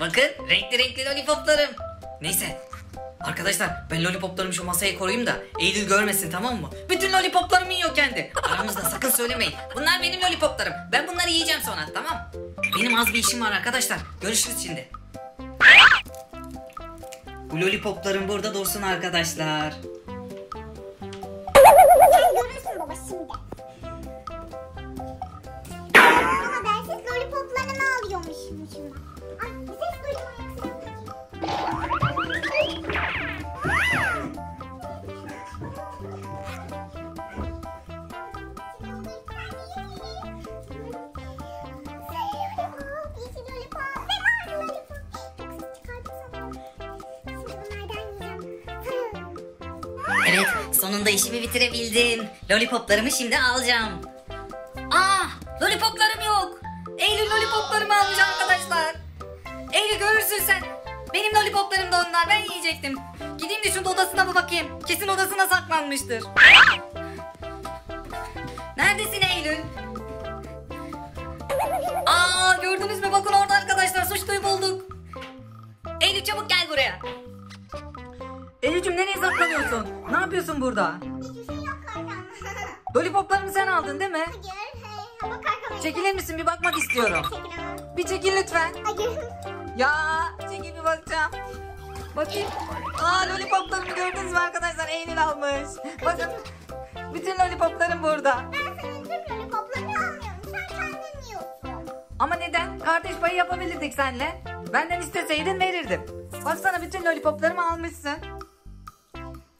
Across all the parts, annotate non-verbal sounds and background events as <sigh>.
Bakın renkli renkli lollipoplarım. Neyse. Arkadaşlar ben lollipoplarımı şu masaya koyayım da Eylül görmesin tamam mı? Bütün lollipoplarımı yiyor kendi. Aramızda sakın söylemeyin. Bunlar benim lollipoplarım. Ben bunları yiyeceğim sonra tamam. Benim az bir işim var arkadaşlar. Görüşürüz şimdi. Bu lollipoplarım burada dursun arkadaşlar. Evet sonunda işimi bitirebildim. Lollipoplarımı şimdi alacağım. Aa lollipoplarım yok. Eylül lollipoplarımı almış arkadaşlar. Eylül görürsün sen. Benim lollipoplarım da onlar ben yiyecektim. Gideyim de şunun odasına bir bakayım. Kesin odasına saklanmıştır. Neredesin Eylül? Aa gördünüz mü bakın Eylül'cüm nereye saklanıyorsun? Ne yapıyorsun burada? Hiçbir şey yok kankam. Lollipoplarımı sen aldın değil mi? Hayır. Ama kankam. Çekilir misin bir bakmak istiyorum. Bir çekil lütfen. Hayır. Ya çekil bir bakacağım. Bakayım. Aa lollipoplarımı gördünüz mü arkadaşlar? Eylül almış. Bakın. Bütün lollipoplarım burada. Ben senin tüm lollipoplarını almıyorum. Sen kendin yiyorsun. Ama neden? Kardeş payı yapabilirdik senle. Benden isteseydin verirdim. Baksana bütün lollipoplarımı almışsın.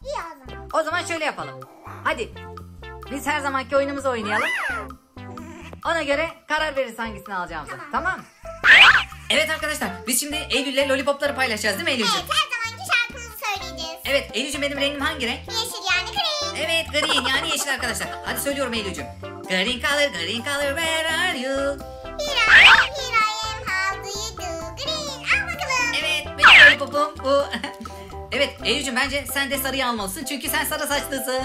İyi o zaman. O zaman şöyle yapalım. Hadi. Biz her zamanki oyunumuzu oynayalım. Ona göre karar veririz hangisini alacağımızı. Tamam. Tamam. Evet arkadaşlar biz şimdi Eylül'le lollipopları paylaşacağız değil mi Eylül'cüğüm? Evet her zamanki şarkımızı söyleyeceğiz. Evet Eylül'cüğüm benim rengim hangi renk? Yeşil yani green. Evet green yani yeşil arkadaşlar. Hadi söylüyorum Eylül'cüğüm. Green color, green color, where are you? Here I am, here I am, how do you do? Green, al bakalım. Evet benim lollipopum bu. <laughs> evet Eylül'cüğüm bence sen de sarıyı almalısın çünkü sen sarı saçlısın.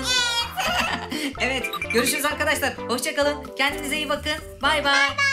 evet <laughs> görüşürüz arkadaşlar. Hoşçakalın. Kendinize iyi bakın. Bay bay.